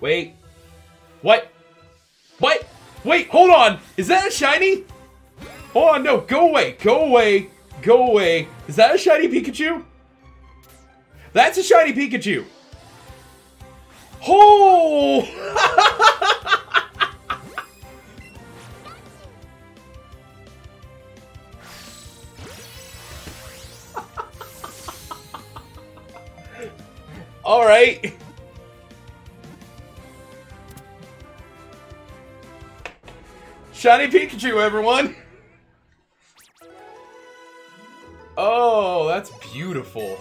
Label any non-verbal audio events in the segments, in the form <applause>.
Wait. What? What? Wait, hold on. Is that a shiny? On, no. Go away. Go away. Go away. Is that a shiny Pikachu? That's a shiny Pikachu. Oh! <laughs> All right. Shiny Pikachu, everyone. Oh, that's beautiful.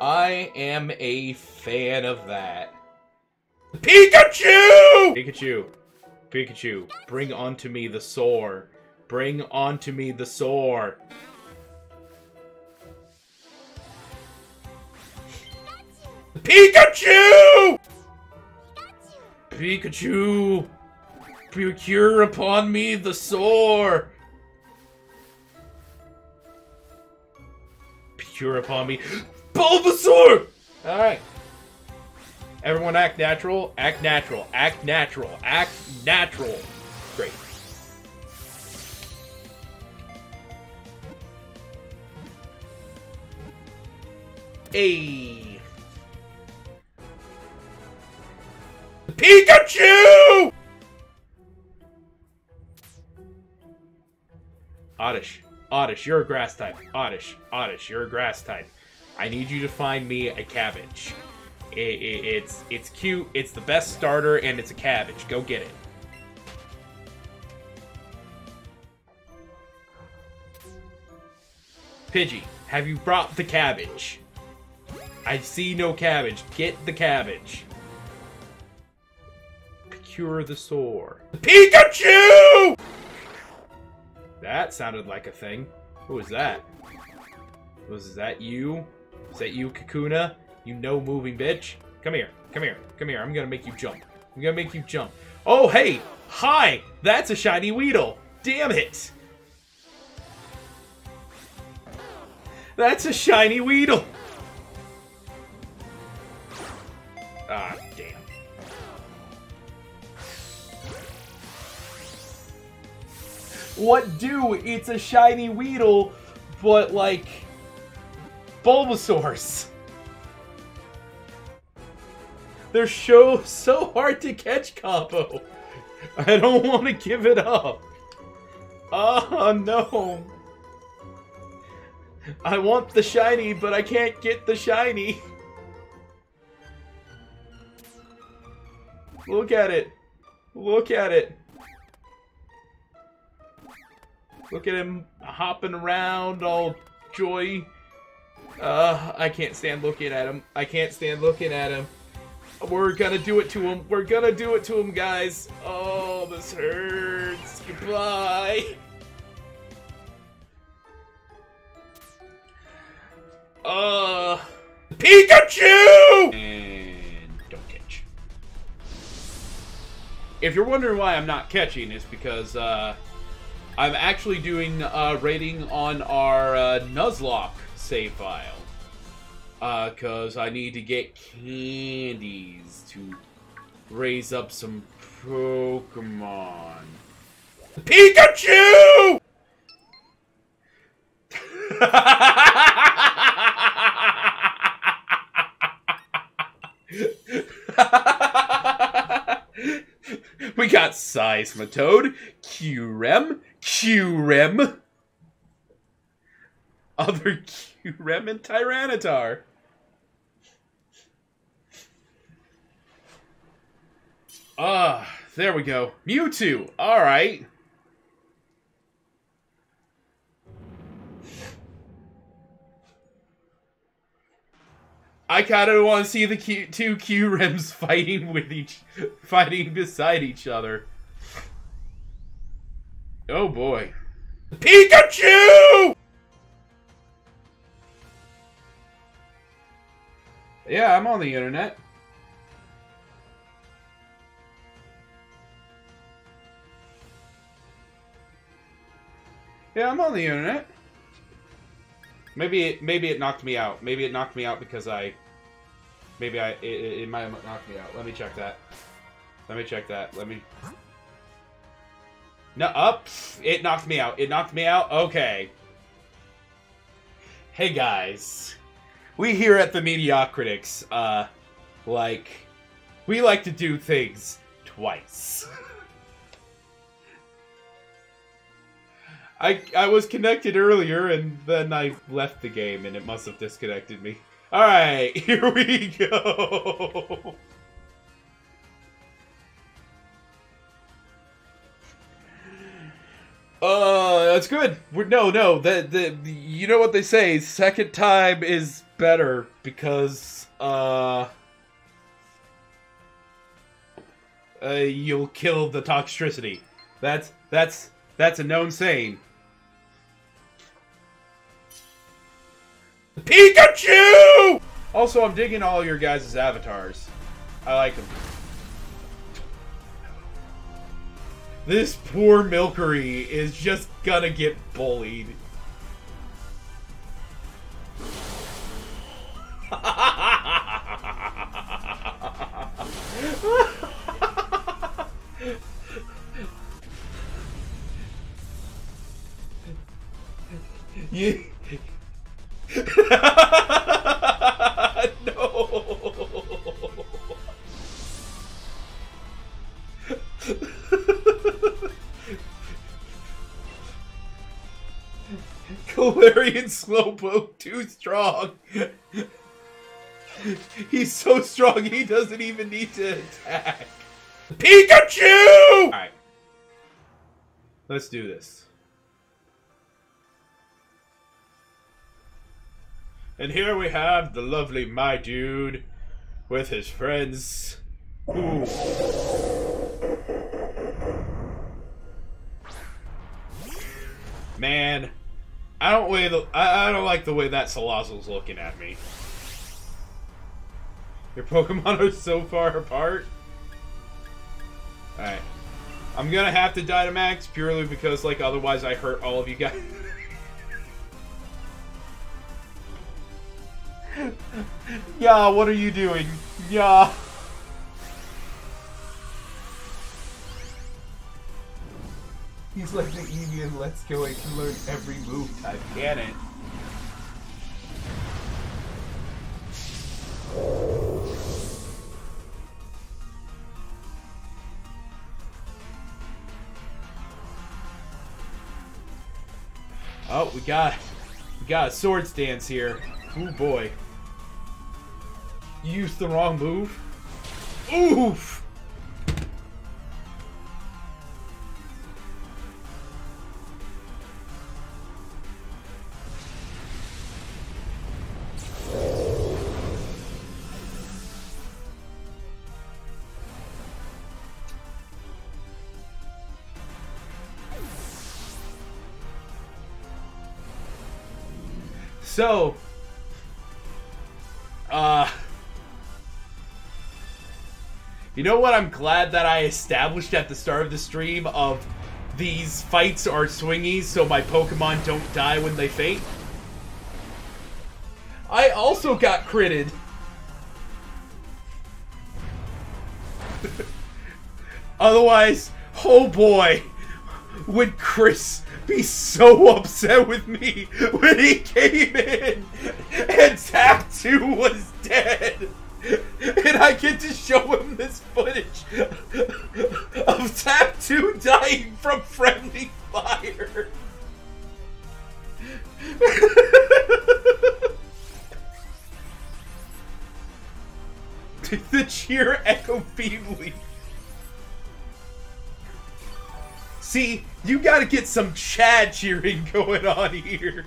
I am a fan of that. Pikachu! Pikachu. Pikachu, bring onto me the sore. Bring onto me the sore. Pikachu! Pikachu! Procure upon me the sore! Procure upon me Bulbasaur! Alright. Everyone act natural, act natural, act natural, act natural. Great. Hey. Pikachu! Oddish. Oddish, you're a grass type. Oddish. Oddish, you're a grass type. I need you to find me a cabbage. It, it, it's it's cute, it's the best starter, and it's a cabbage. Go get it. Pidgey, have you brought the cabbage? I see no cabbage. Get the cabbage. Cure the sore. Pikachu! That sounded like a thing. Who was that? Was that you? Is that you, Kakuna? You no moving bitch? Come here. Come here. Come here. I'm gonna make you jump. I'm gonna make you jump. Oh, hey! Hi! That's a shiny Weedle! Damn it! That's a shiny Weedle! Ah, What do? It's a shiny Weedle, but like Bulbasaurs. They're so so hard to catch combo. I don't want to give it up. Oh no. I want the shiny, but I can't get the shiny. Look at it. Look at it. Look at him hopping around all joy. Uh, I can't stand looking at him. I can't stand looking at him. We're gonna do it to him. We're gonna do it to him, guys. Oh, this hurts. Goodbye. Uh, Pikachu! And don't catch. If you're wondering why I'm not catching, it's because, uh, I'm actually doing a rating on our uh, Nuzlocke save file. Because uh, I need to get candies to raise up some Pokemon. Pikachu! <laughs> we got Seismitoad, Kyurem, Kyurem, other Kyurem, and Tyranitar. Ah, there we go. Mewtwo, alright. I kind of want to see the Q two Kyurems <laughs> fighting with each, fighting beside each other. Oh boy. Pikachu! Yeah, I'm on the internet. Yeah, I'm on the internet. Maybe it, maybe it knocked me out. Maybe it knocked me out because I Maybe I it, it might have knocked me out. Let me check that. Let me check that. Let me. No, up. It knocked me out. It knocked me out. Okay. Hey guys, we here at the Mediocritics, uh, like, we like to do things twice. <laughs> I I was connected earlier and then I left the game and it must have disconnected me. All right, <laughs> here we go. Uh, that's good. We're, no, no, the, the you know what they say, second time is better because uh, uh you'll kill the toxicity. That's that's that's a known saying. Pikachu! Also, I'm digging all your guys' avatars. I like them. This poor Milcery is just gonna get bullied. <laughs> you... <laughs> Galarian Slowpoke too strong. He's so strong he doesn't even need to attack. Pikachu! Alright. Let's do this. And here we have the lovely My Dude with his friends. Ooh. Man, I don't way the I, I don't like the way that Salazzle's looking at me. Your Pokemon are so far apart. Alright. I'm gonna have to Dynamax purely because like otherwise I hurt all of you guys. <laughs> yeah, what are you doing? Yeah. He's like the Eevee and Let's Go. I can learn every move type. Can it? Oh, we got we got a swords dance here. Oh boy. You used the wrong move. Oof! So, uh, you know what I'm glad that I established at the start of the stream of these fights are swingies so my Pokemon don't die when they faint? I also got critted. <laughs> Otherwise, oh boy, would Chris be so <laughs> upset with me when he came in and Tap 2 was dead. And I get to show him this footage of Tap 2 dying from friendly fire. <laughs> the cheer echo feebly. See, you gotta get some Chad cheering <laughs> going on here.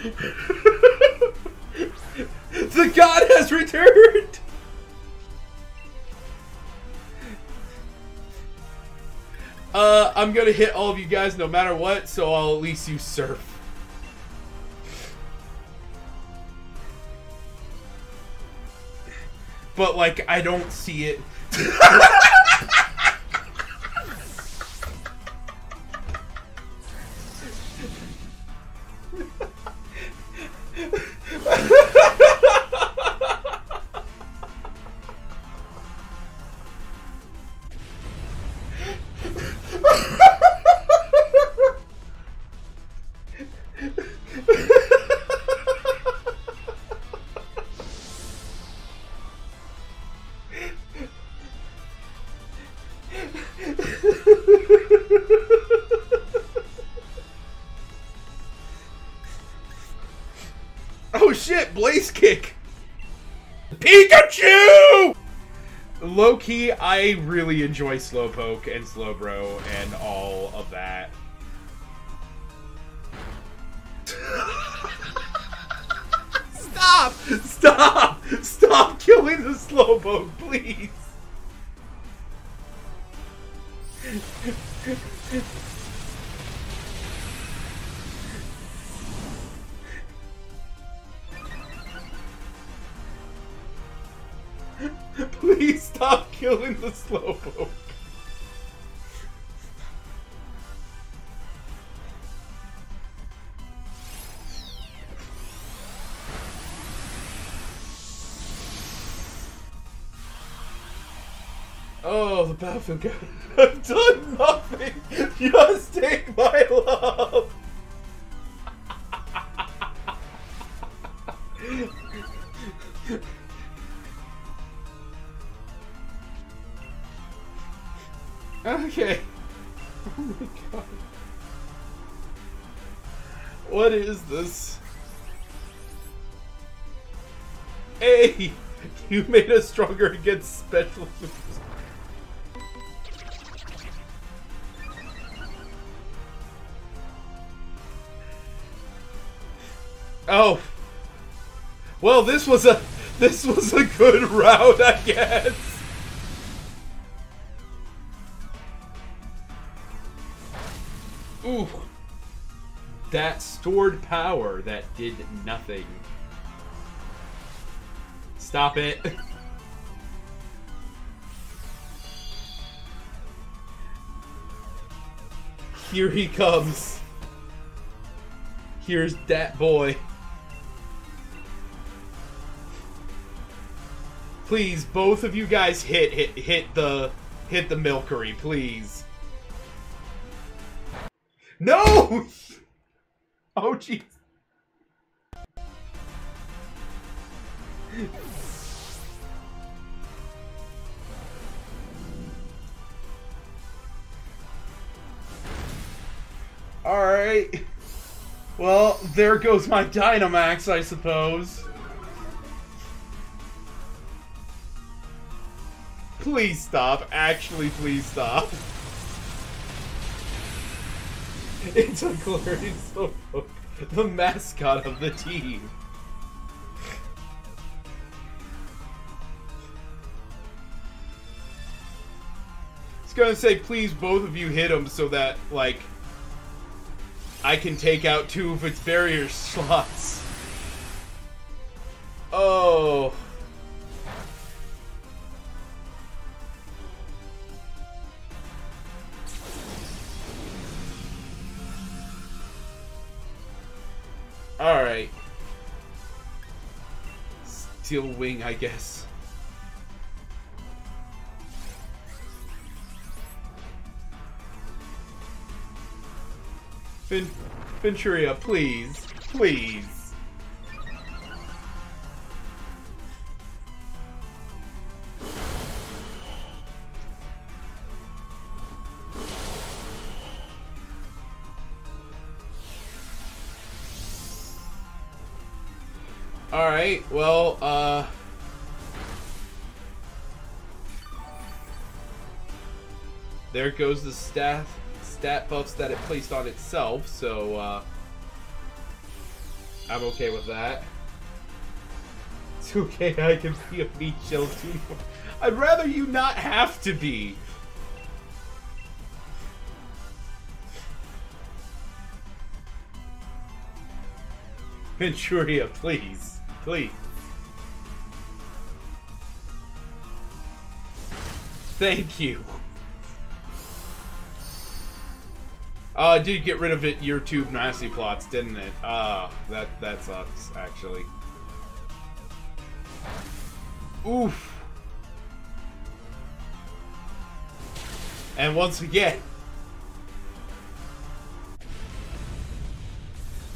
<laughs> the god has returned! Uh, I'm gonna hit all of you guys no matter what, so I'll at least use Surf. But, like, I don't see it. <laughs> oh shit, Blaze Kick! Pikachu! Low key, I really enjoy Slowpoke and Slowbro and all of that. Stop! Stop! Stop killing the Slowpoke, please! <laughs> Please stop killing the Slowpoke. Oh, the battlefield. <laughs> I've done nothing. Just take my love. Okay. <laughs> Oh my god. What is this? Hey! <laughs> You made us stronger against special. <laughs> Oh. Well, this was a this was a good route, I guess. Ooh. That stored power that did nothing. Stop it. <laughs> Here he comes. Here's that boy. Please, both of you guys hit hit hit the hit the Milcery, please. No! <laughs> Oh jeez. Alright. Well, there goes my Dynamax, I suppose. Please stop. Actually, please stop. <laughs> <laughs> It's a glorious Slowpoke, the mascot of the team. It's gonna say, please, both of you hit him so that, like, I can take out two of its barrier <laughs> slots. Oh. Steel Wing, I guess. Vin Venturia, please. Please. goes the stat, stat buffs that it placed on itself, so uh, I'm okay with that. <laughs> It's okay, I can be a meat shell too. <laughs> I'd rather you not have to be. Venturia, please. Please. Thank you. It did get rid of it your tube nasty plots, didn't it? Ah, that that sucks, actually. Oof. And once again,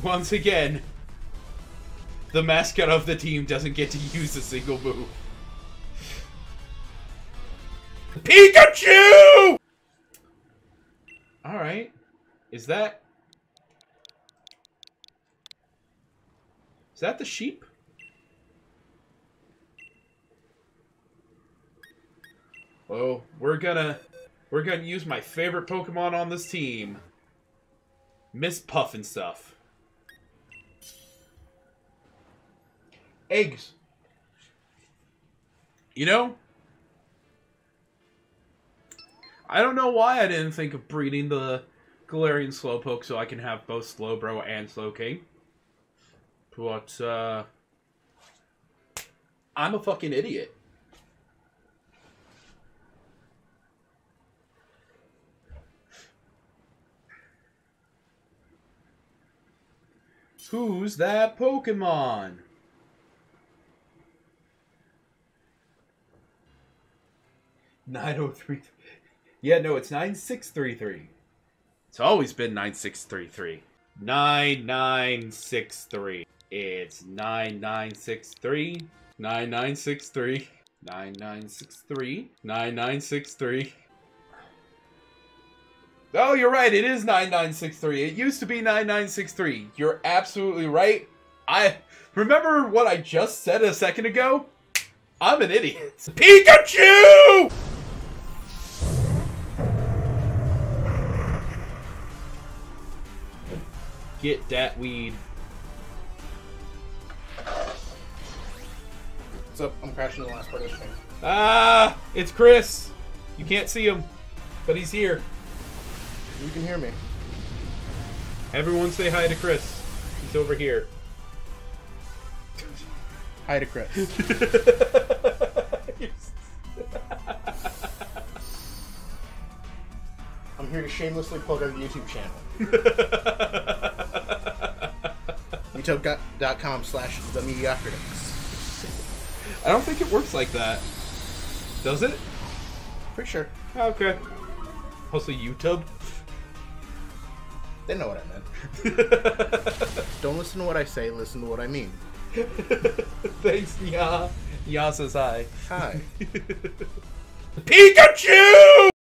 once again, the mascot of the team doesn't get to use a single move. Pikachu! Is that... Is that the sheep? Oh, we're gonna... We're gonna use my favorite Pokemon on this team. Miss Puff and stuff. Eggs. You know, I don't know why I didn't think of breeding the Galarian Slowpoke so I can have both Slowbro and Slowking. But, uh... I'm a fucking idiot. Who's that Pokemon? Nine oh three. Yeah, no, it's nine six three three. It's always been nine six three three. Nine nine six three. It's nine nine six three. Nine nine six three. Nine nine six three. Nine nine six three. Oh, you're right. It is 9963. It used to be 9963. You're absolutely right. I remember what I just said a second ago. I'm an idiot. Pikachu! Get that weed. What's up? I'm crashing the last part of the stream. Ah, it's Chris. You can't see him, but he's here. You can hear me. Everyone say hi to Chris. He's over here. Hi to Chris. <laughs> I'm here to shamelessly plug our YouTube channel. <laughs> YouTube.com slash the mediocritics. I don't think it works like that. Does it? Pretty sure. Okay. Also YouTube. They know what I meant. <laughs> Don't listen to what I say, listen to what I mean. <laughs> Thanks, Ya. Ya says hi. Hi. <laughs> Pikachu!